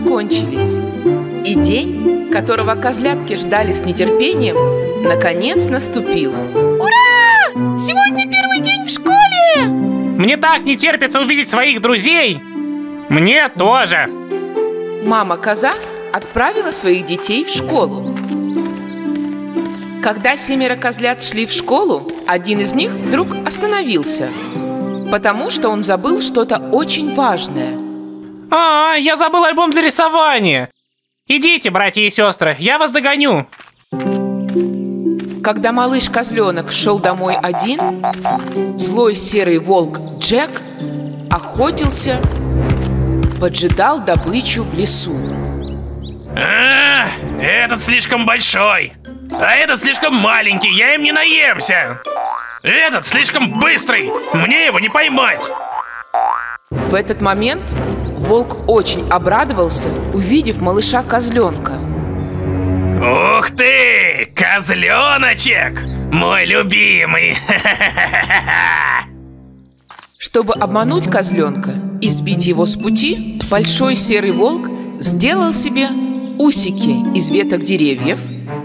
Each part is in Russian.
закончились. И день, которого козлятки ждали с нетерпением, наконец наступил. Ура! Сегодня первый день в школе! Мне так не терпится увидеть своих друзей! Мне тоже! Мама коза отправила своих детей в школу. Когда семеро козлят шли в школу, один из них вдруг остановился, потому что он забыл что-то очень важное. А, я забыл альбом для рисования. Идите, братья и сестры, я вас догоню. Когда малыш-козленок шел домой один, злой серый волк Джек охотился, поджидал добычу в лесу. А, этот слишком большой, а этот слишком маленький, я им не наемся. Этот слишком быстрый, мне его не поймать. В этот момент волк очень обрадовался, увидев малыша-козленка. Ух ты, козленочек, мой любимый. Чтобы обмануть козленка и сбить его с пути, большой серый волк сделал себе усики из веток деревьев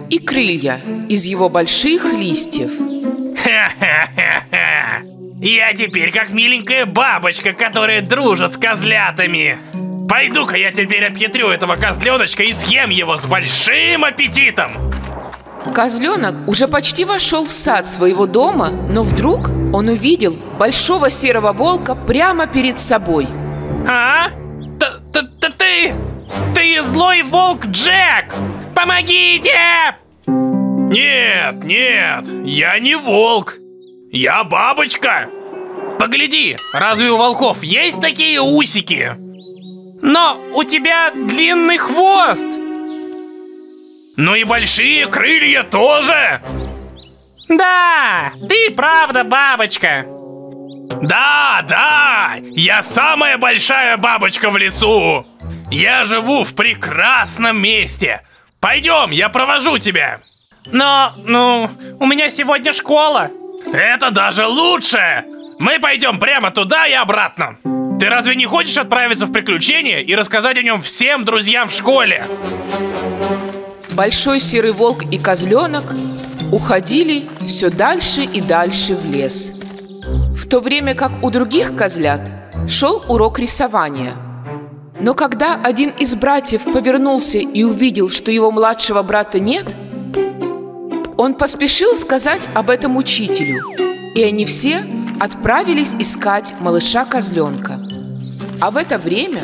и крылья из его больших листьев. Я теперь как миленькая бабочка, которая дружит с козлятами. Пойду-ка я теперь обхитрю этого козленочка и съем его с большим аппетитом. Козленок уже почти вошел в сад своего дома, но вдруг он увидел большого серого волка прямо перед собой. А? Т -т -т Ты? Ты злой волк Джек! Помогите! Нет, нет, я не волк. Я бабочка. Погляди, разве у волков есть такие усики? Но у тебя длинный хвост. Ну и большие крылья тоже. Да, ты правда бабочка. Да, да, я самая большая бабочка в лесу. Я живу в прекрасном месте. Пойдем, я провожу тебя. Но, ну, у меня сегодня школа. Это даже лучше. Мы пойдем прямо туда и обратно. Ты разве не хочешь отправиться в приключение и рассказать о нем всем друзьям в школе? Большой серый волк и козленок уходили все дальше и дальше в лес. В то время как у других козлят шел урок рисования. Но когда один из братьев повернулся и увидел, что его младшего брата нет, он поспешил сказать об этом учителю, и они все отправились искать малыша-козленка. А в это время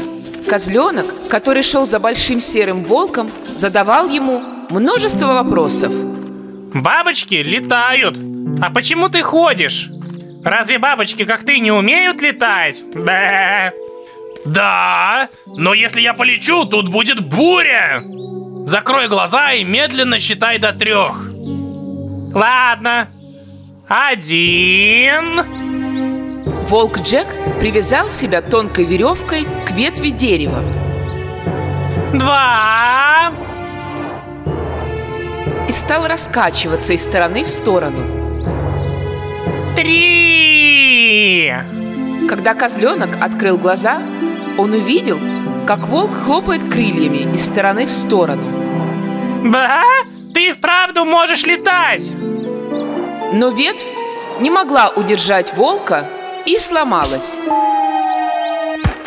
козленок, который шел за большим серым волком, задавал ему множество вопросов. Бабочки летают. А почему ты ходишь? Разве бабочки, как ты, не умеют летать? Бэ. Да, но если я полечу, тут будет буря. Закрой глаза и медленно считай до трех. Ладно. Один. Волк Джек привязал себя тонкой веревкой к ветви дерева. Два. И стал раскачиваться из стороны в сторону. Три. Когда козленок открыл глаза, он увидел, как волк хлопает крыльями из стороны в сторону. Ба? Ты вправду можешь летать! Но ветвь не могла удержать волка и сломалась.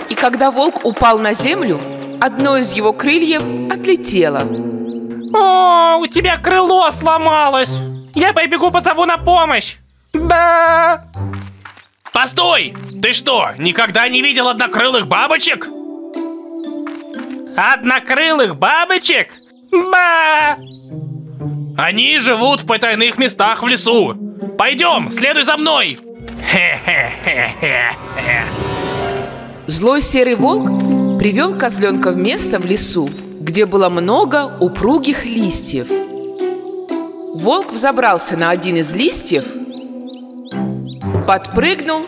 И когда волк упал на землю, одно из его крыльев отлетело. О, у тебя крыло сломалось! Я побегу позову на помощь! Ба! Постой! Ты что, никогда не видел однокрылых бабочек? Однокрылых бабочек? Ба! Они живут в потайных местах в лесу. Пойдем, следуй за мной. Злой серый волк привел козленка в место в лесу, где было много упругих листьев. Волк взобрался на один из листьев, подпрыгнул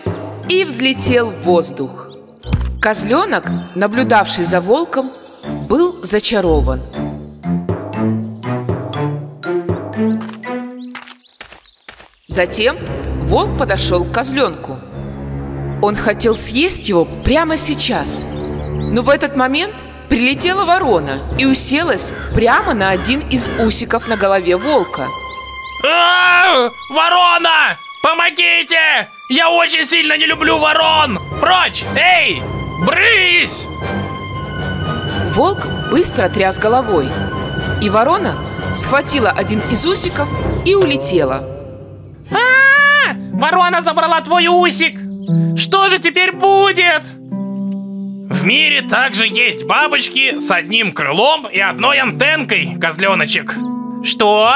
и взлетел в воздух. Козленок, наблюдавший за волком, был зачарован. Затем волк подошел к козленку. Он хотел съесть его прямо сейчас. Но в этот момент прилетела ворона и уселась прямо на один из усиков на голове волка. Ворона! Помогите! Я очень сильно не люблю ворон! Прочь! Эй! Брысь! Волк быстро тряс головой, и ворона схватила один из усиков и улетела. А, ворона забрала твой усик. Что же теперь будет? В мире также есть бабочки с одним крылом и одной антенкой, козленочек. Что?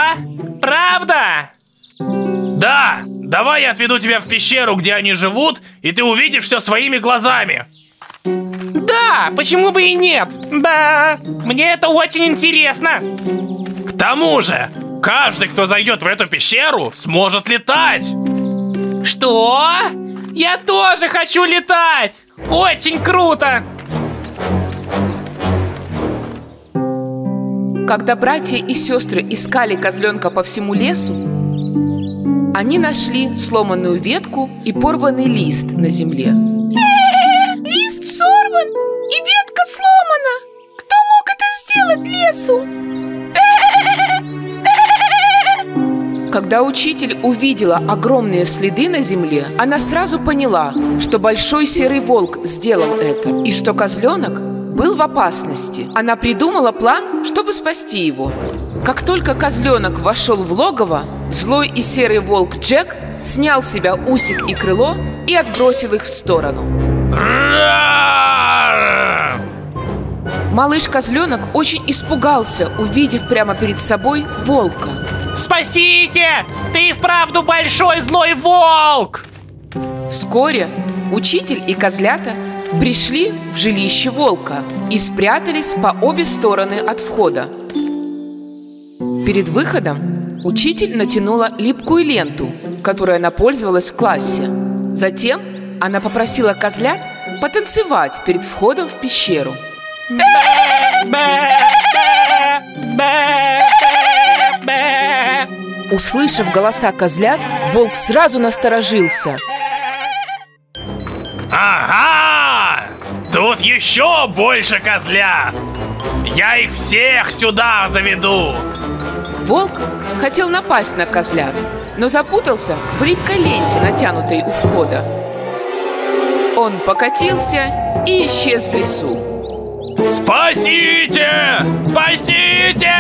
Правда? Да, давай я отведу тебя в пещеру, где они живут, и ты увидишь все своими глазами. Да, почему бы и нет? Да, мне это очень интересно. К тому же, каждый, кто зайдет в эту пещеру, сможет летать. Что? Я тоже хочу летать! Очень круто! Когда братья и сестры искали козленка по всему лесу, они нашли сломанную ветку и порванный лист на земле. Лист сорван и ветка сломана. Кто мог это сделать лесу? Когда учитель увидела огромные следы на земле, она сразу поняла, что большой серый волк сделал это, и что козленок был в опасности. Она придумала план, чтобы спасти его. Как только козленок вошел в логово, злой и серый волк Джек снял с себя усик и крыло и отбросил их в сторону. Малыш-козленок очень испугался, увидев прямо перед собой волка. Спасите! Ты и вправду большой злой волк! Вскоре учитель и козлята пришли в жилище волка и спрятались по обе стороны от входа. Перед выходом учитель натянула липкую ленту, которой она пользовалась в классе. Затем она попросила козлят потанцевать перед входом в пещеру. Услышав голоса козлят, волк сразу насторожился. Ага! Тут еще больше козлят! Я их всех сюда заведу! Волк хотел напасть на козлят, но запутался в липкой ленте, натянутой у входа. Он покатился и исчез в лесу. Спасите! Спасите!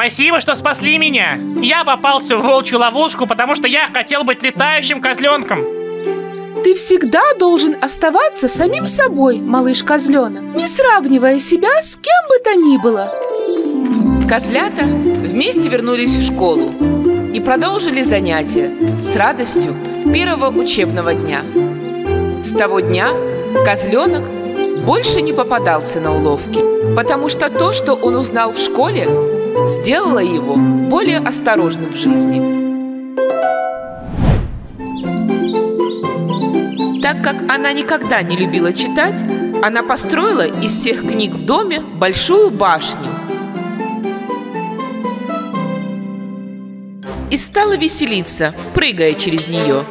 Спасибо, что спасли меня. Я попался в волчью ловушку, потому что я хотел быть летающим козленком. Ты всегда должен оставаться самим собой, малыш-козленок, не сравнивая себя с кем бы то ни было. Козлята вместе вернулись в школу и продолжили занятия с радостью первого учебного дня. С того дня козленок больше не попадался на уловки, потому что то, что он узнал в школе, сделало его более осторожным в жизни. Так как она никогда не любила читать, она построила из всех книг в доме большую башню и стала веселиться, прыгая через нее.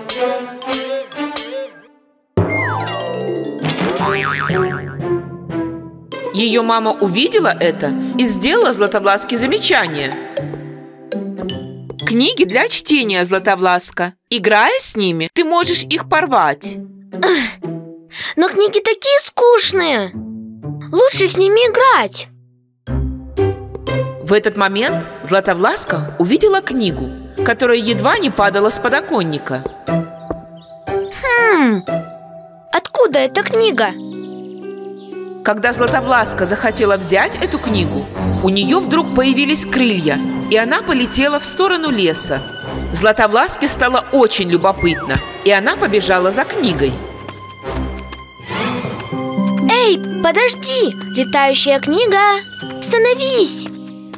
Ее мама увидела это и сделала Златовласке замечание. Книги для чтения, Златовласка. Играя с ними, ты можешь их порвать. Но книги такие скучные. Лучше с ними играть. В этот момент Златовласка увидела книгу, которая едва не падала с подоконника. Хм, откуда эта книга? Когда Златовласка захотела взять эту книгу, у нее вдруг появились крылья, и она полетела в сторону леса. Златовласке стало очень любопытно, и она побежала за книгой. Эй, подожди, летающая книга, остановись!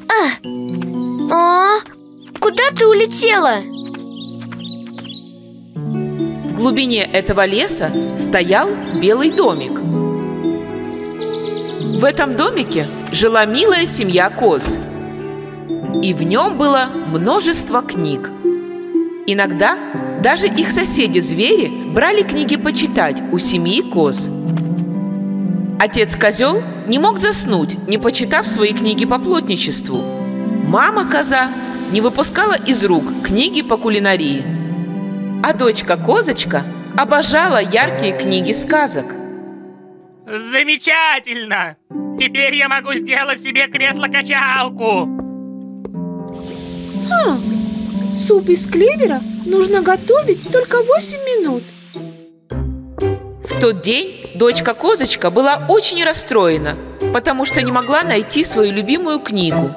А, а, куда ты улетела? В глубине этого леса стоял белый домик. В этом домике жила милая семья коз. И в нем было множество книг. Иногда даже их соседи-звери брали книги почитать у семьи коз. Отец-козел не мог заснуть, не почитав свои книги по плотничеству. Мама-коза не выпускала из рук книги по кулинарии. А дочка-козочка обожала яркие книги сказок. Замечательно! Теперь я могу сделать себе кресло-качалку. Ха, суп из клевера нужно готовить только 8 минут. В тот день дочка-козочка была очень расстроена, потому что не могла найти свою любимую книгу.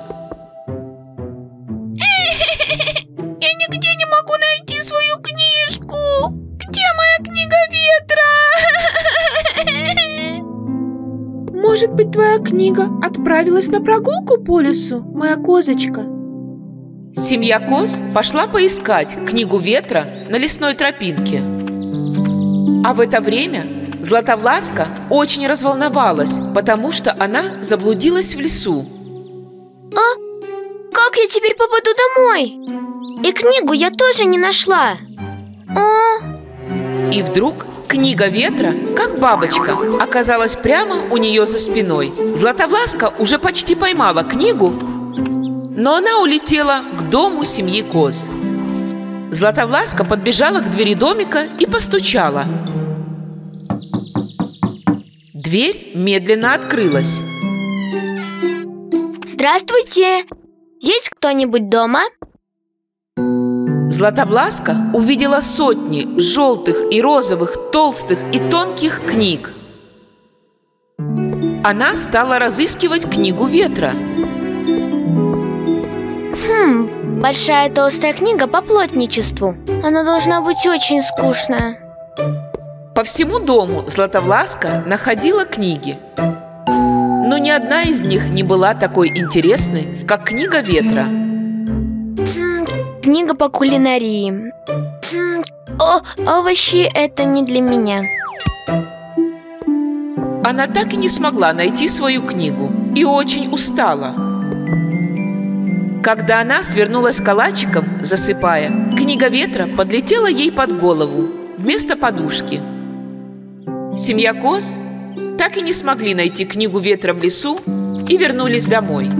Может быть, твоя книга отправилась на прогулку по лесу, моя козочка? Семья коз пошла поискать книгу ветра на лесной тропинке. А в это время Златовласка очень разволновалась, потому что она заблудилась в лесу. Как я теперь попаду домой? И книгу я тоже не нашла. О, И вдруг книга ветра, как бабочка, оказалась прямо у нее за спиной. Златовласка уже почти поймала книгу, но она улетела к дому семьи коз. Златовласка подбежала к двери домика и постучала. Дверь медленно открылась. здравствуйте. Есть кто-нибудь дома? Златовласка увидела сотни желтых и розовых, толстых и тонких книг. Она стала разыскивать книгу ветра. Хм, большая толстая книга по плотничеству. Она должна быть очень скучная. По всему дому Златовласка находила книги. Но ни одна из них не была такой интересной, как книга ветра. Книга по кулинарии. О, овощи это не для меня. Она так и не смогла найти свою книгу и очень устала. Когда она свернулась калачиком, засыпая, книга ветра подлетела ей под голову вместо подушки. Семья коз так и не смогли найти книгу ветра в лесу и вернулись домой.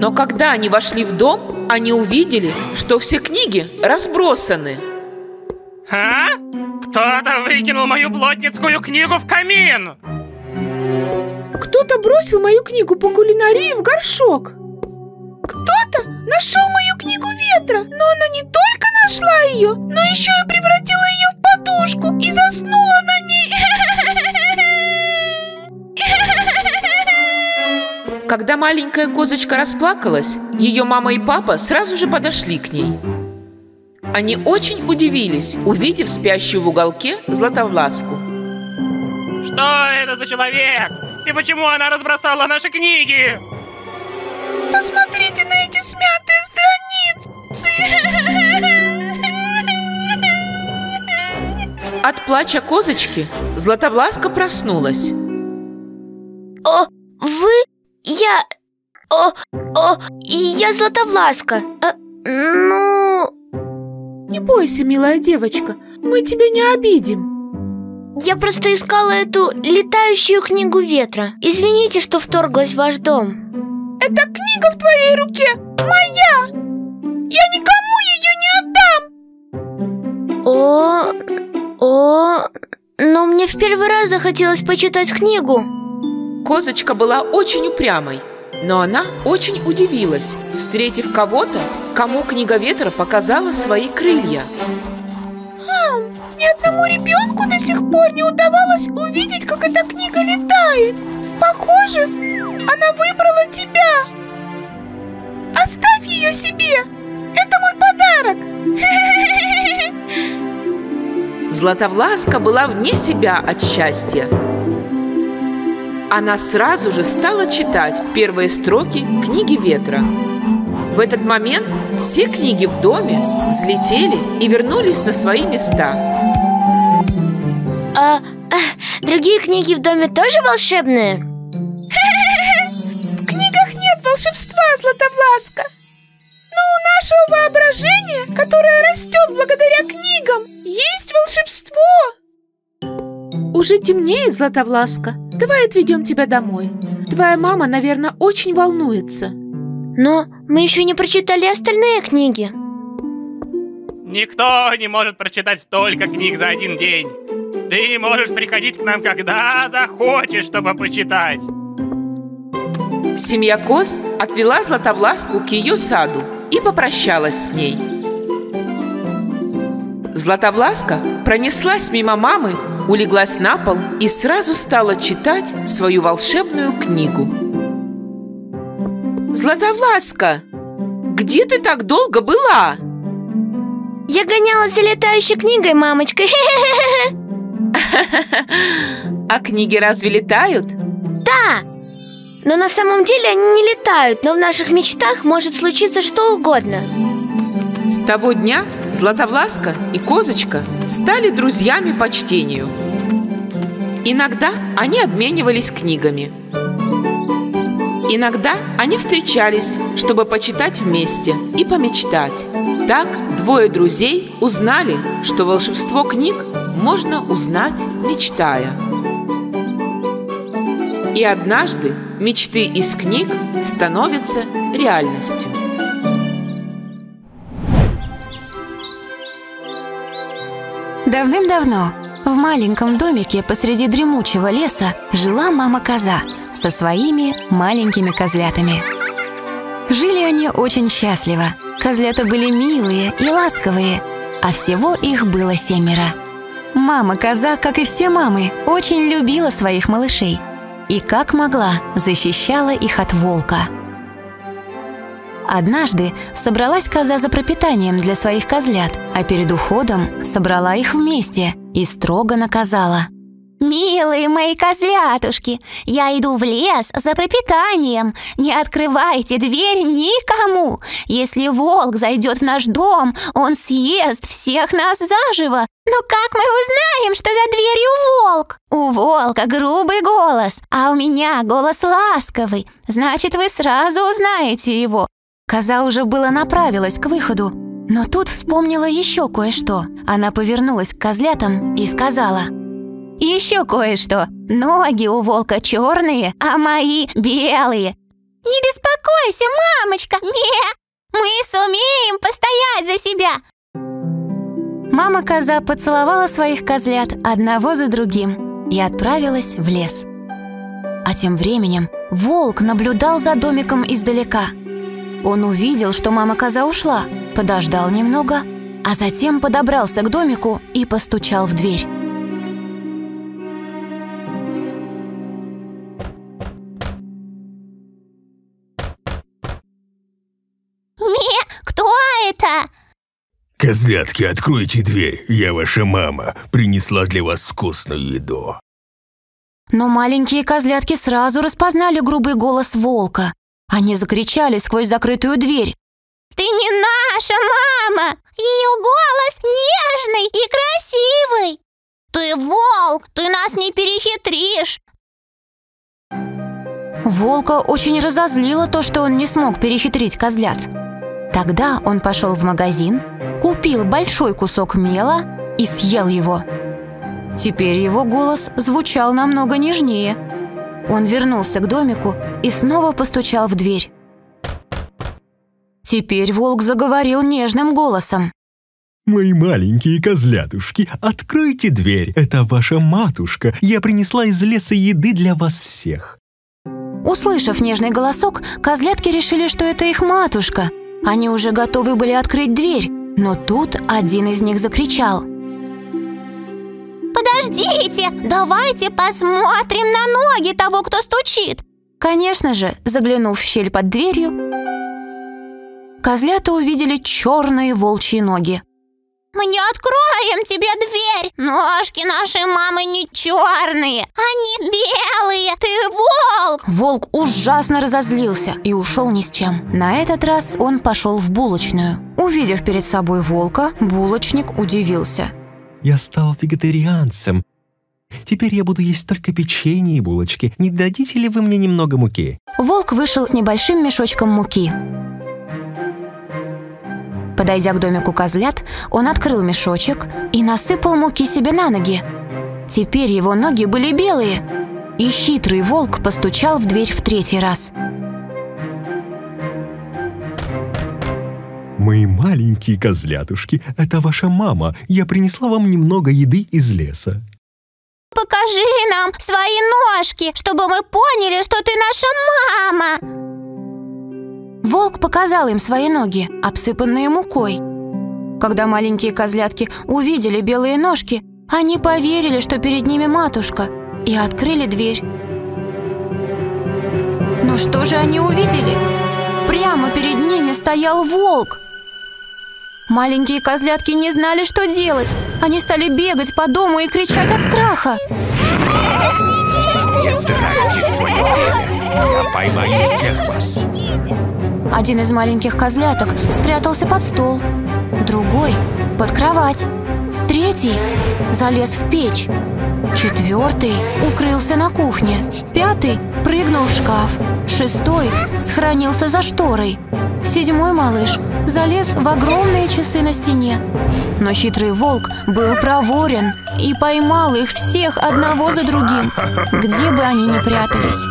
Но когда они вошли в дом, они увидели, что все книги разбросаны. А? Кто-то выкинул мою плотницкую книгу в камин. Кто-то бросил мою книгу по кулинарии в горшок. Кто-то нашел мою книгу ветра, но она не только нашла ее, но еще и превратила ее в подушку и заснула на ней. Когда маленькая козочка расплакалась, ее мама и папа сразу же подошли к ней. Они очень удивились, увидев спящую в уголке Златовласку. Что это за человек? И почему она разбросала наши книги? Посмотрите на эти смятые страницы. От плача козочки Златовласка проснулась. Я... О, о, я Златовласка. А, ну... Не бойся, милая девочка, мы тебя не обидим. Я просто искала эту летающую книгу ветра. Извините, что вторглась в ваш дом. Эта книга в твоей руке моя. Я никому ее не отдам. О, о, но мне в первый раз захотелось почитать книгу. Козочка была очень упрямой, но она очень удивилась, встретив кого-то, кому книга ветра показала свои крылья. Хм, ни одному ребенку до сих пор не удавалось увидеть, как эта книга летает. Похоже, она выбрала тебя. Оставь ее себе. Это мой подарок. Златовласка была вне себя от счастья. Она сразу же стала читать первые строки книги ветра. В этот момент все книги в доме взлетели и вернулись на свои места. А, а другие книги в доме тоже волшебные? В книгах нет волшебства, Златовласка. Но у нашего воображения, которое растет благодаря книгам, есть волшебство. Уже темнеет, Златовласка. Давай отведем тебя домой. Твоя мама, наверное, очень волнуется. Но мы еще не прочитали остальные книги. Никто не может прочитать столько книг за один день. Ты можешь приходить к нам, когда захочешь, чтобы почитать. Семья Коз отвела Златовласку к ее саду и попрощалась с ней. Златовласка пронеслась мимо мамы, улеглась на пол и сразу стала читать свою волшебную книгу. Златовласка, где ты так долго была? Я гонялась за летающей книгой, мамочка. А книги разве летают? Да! Но на самом деле они не летают, но в наших мечтах может случиться что угодно. С того дня Златовласка и Козочка стали друзьями по чтению. Иногда они обменивались книгами. Иногда они встречались, чтобы почитать вместе и помечтать. Так двое друзей узнали, что волшебство книг можно узнать, мечтая. И однажды мечты из книг становятся реальностью. Давным-давно в маленьком домике посреди дремучего леса жила мама-коза со своими маленькими козлятами. Жили они очень счастливо. Козлята были милые и ласковые, а всего их было семеро. Мама-коза, как и все мамы, очень любила своих малышей и как могла защищала их от волка. Однажды собралась коза за пропитанием для своих козлят, а перед уходом собрала их вместе и строго наказала. «Милые мои козлятушки, я иду в лес за пропитанием. Не открывайте дверь никому. Если волк зайдет в наш дом, он съест всех нас заживо. Но как мы узнаем, что за дверью волк? У волка грубый голос, а у меня голос ласковый. Значит, вы сразу узнаете его. Коза уже было направилась к выходу, но тут вспомнила еще кое-что. Она повернулась к козлятам и сказала «Еще кое-что. Ноги у волка черные, а мои белые. Не беспокойся, мамочка, не, мы сумеем постоять за себя!» Мама-коза поцеловала своих козлят одного за другим и отправилась в лес. А тем временем волк наблюдал за домиком издалека – он увидел, что мама-коза ушла, подождал немного, а затем подобрался к домику и постучал в дверь. Ме, кто это? Козлятки, откройте дверь, я ваша мама, принесла для вас вкусную еду. Но маленькие козлятки сразу распознали грубый голос волка они закричали сквозь закрытую дверь. «Ты не наша мама! Ее голос нежный и красивый! Ты волк, ты нас не перехитришь!» Волка очень разозлило то, что он не смог перехитрить козлят. Тогда он пошел в магазин, купил большой кусок мела и съел его. Теперь его голос звучал намного нежнее – он вернулся к домику и снова постучал в дверь. Теперь волк заговорил нежным голосом. «Мои маленькие козлятушки, откройте дверь, это ваша матушка. Я принесла из леса еды для вас всех». Услышав нежный голосок, козлятки решили, что это их матушка. Они уже готовы были открыть дверь, но тут один из них закричал. Подождите! Давайте посмотрим на ноги того, кто стучит!» Конечно же, заглянув в щель под дверью, козлята увидели черные волчьи ноги. «Мы не откроем тебе дверь! Ножки нашей мамы не черные, они белые! Ты волк!» Волк ужасно разозлился и ушел ни с чем. На этот раз он пошел в булочную. Увидев перед собой волка, булочник удивился – я стал вегетарианцем. Теперь я буду есть только печенье и булочки. Не дадите ли вы мне немного муки?» Волк вышел с небольшим мешочком муки. Подойдя к домику козлят, он открыл мешочек и насыпал муки себе на ноги. Теперь его ноги были белые. И хитрый волк постучал в дверь в третий раз. Мои маленькие козлятушки, это ваша мама. Я принесла вам немного еды из леса. Покажи нам свои ножки, чтобы мы поняли, что ты наша мама. Волк показал им свои ноги, обсыпанные мукой. Когда маленькие козлятки увидели белые ножки, они поверили, что перед ними матушка, и открыли дверь. Но что же они увидели? Прямо перед ними стоял волк. Маленькие козлятки не знали, что делать. Они стали бегать по дому и кричать от страха. Не тратьте свое время. Я поймаю всех вас. Один из маленьких козляток спрятался под стол, другой — под кровать, третий залез в печь, четвертый укрылся на кухне, пятый прыгнул в шкаф, шестой схоронился за шторой, седьмой малыш залез в огромные часы на стене. Но хитрый волк был проворен и поймал их всех одного за другим, где бы они ни прятались.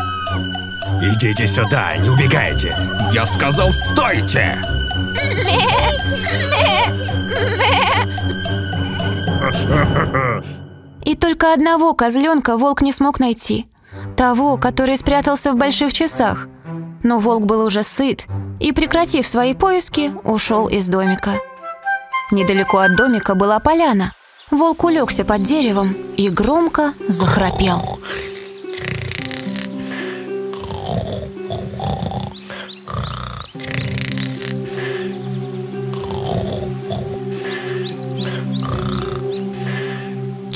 Идите сюда, не убегайте. Я сказал, стойте! И только одного козленка волк не смог найти. Того, который спрятался в больших часах. Но волк был уже сыт и, прекратив свои поиски, ушел из домика. Недалеко от домика была поляна. Волк улегся под деревом и громко захрапел.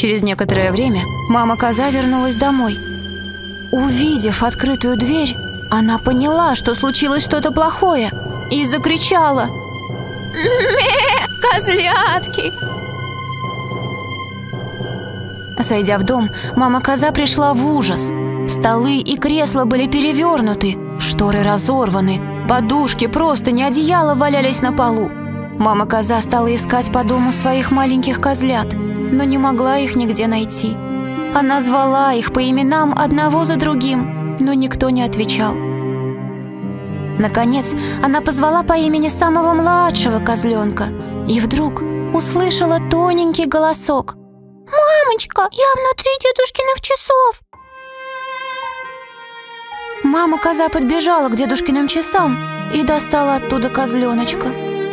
Через некоторое время мама коза вернулась домой. Увидев открытую дверь, она поняла, что случилось что-то плохое, и закричала. Ме, козлятки! Сойдя в дом, мама коза пришла в ужас. Столы и кресла были перевернуты, шторы разорваны, подушки, просто не одеяло валялись на полу. Мама коза стала искать по дому своих маленьких козлят, но не могла их нигде найти. Она звала их по именам одного за другим, но никто не отвечал. Наконец, она позвала по имени самого младшего козленка и вдруг услышала тоненький голосок. Мамочка, я внутри дедушкиных часов. Мама коза подбежала к дедушкиным часам и достала оттуда козленочка.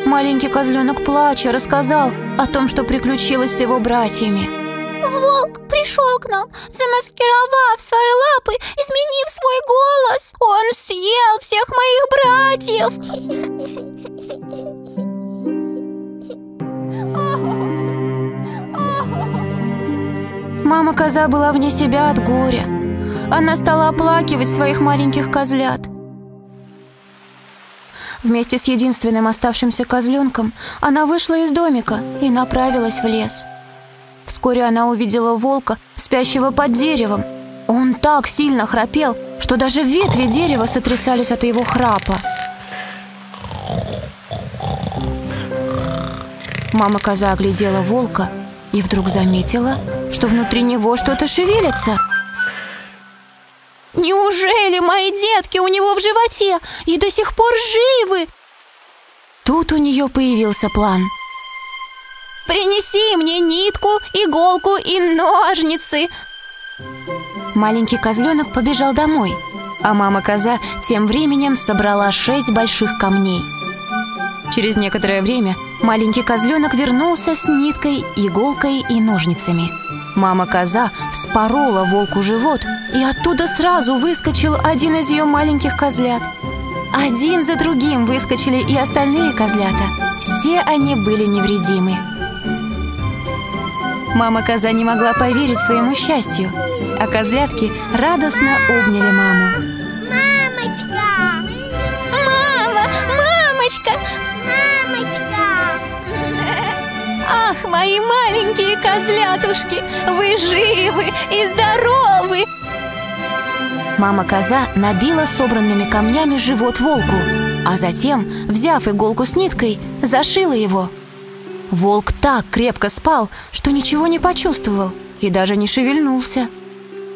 Маленький козленок плача рассказал о том, что приключилось с его братьями. Волк пришел к нам, замаскировав свои лапы, изменив свой голос. Он съел всех моих братьев. Мама коза была вне себя от горя. Она стала оплакивать своих маленьких козлят. Вместе с единственным оставшимся козленком она вышла из домика и направилась в лес. Вскоре она увидела волка, спящего под деревом. Он так сильно храпел, что даже ветви дерева сотрясались от его храпа. Мама коза оглядела волка и вдруг заметила, что внутри него что-то шевелится. Неужели мои детки у него в животе и до сих пор живы? Тут у нее появился план. Принеси мне нитку, иголку и ножницы. Маленький козленок побежал домой, а мама коза тем временем собрала шесть больших камней. Через некоторое время маленький козленок вернулся с ниткой, иголкой и ножницами. Мама коза вспорола волку живот, и оттуда сразу выскочил один из ее маленьких козлят. Один за другим выскочили и остальные козлята. Все они были невредимы. Мама коза не могла поверить своему счастью, а козлятки радостно обняли маму. Мамочка! Мама! Мамочка! Мамочка! Ах, мои маленькие козлятушки, вы живы и здоровы! Мама коза набила собранными камнями живот волку, а затем, взяв иголку с ниткой, зашила его. Волк так крепко спал, что ничего не почувствовал, и даже не шевельнулся.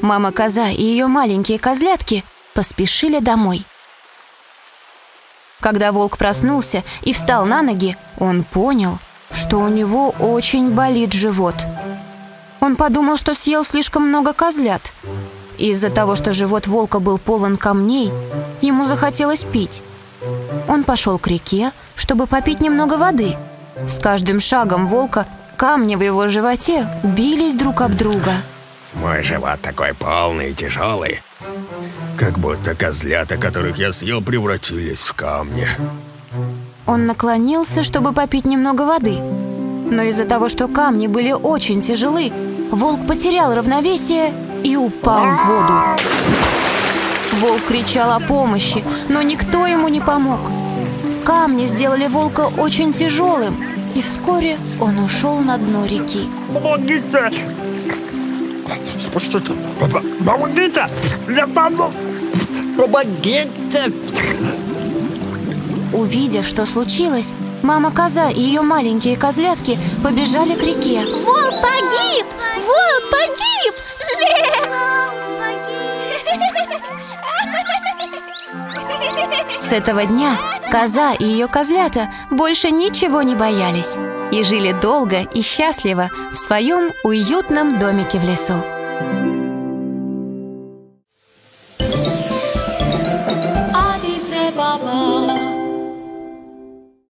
Мама коза и ее маленькие козлятки поспешили домой. Когда волк проснулся и встал на ноги, он понял, что у него очень болит живот. Он подумал, что съел слишком много козлят. Из-за того, что живот волка был полон камней, ему захотелось пить. Он пошел к реке, чтобы попить немного воды. С каждым шагом волка камни в его животе бились друг об друга. Мой живот такой полный и тяжелый. Как будто козлята, которых я съел, превратились в камни. Он наклонился, чтобы попить немного воды. Но из-за того, что камни были очень тяжелы, волк потерял равновесие и упал в воду. Волк кричал о помощи, но никто ему не помог. Камни сделали волка очень тяжелым, и вскоре он ушел на дно реки. Помогите! Спустите! Помогите! Я тону! Помогите! Увидев, что случилось, мама коза и ее маленькие козлятки побежали к реке. Волк погиб! Волк погиб! С этого дня коза и ее козлята больше ничего не боялись и жили долго и счастливо в своем уютном домике в лесу.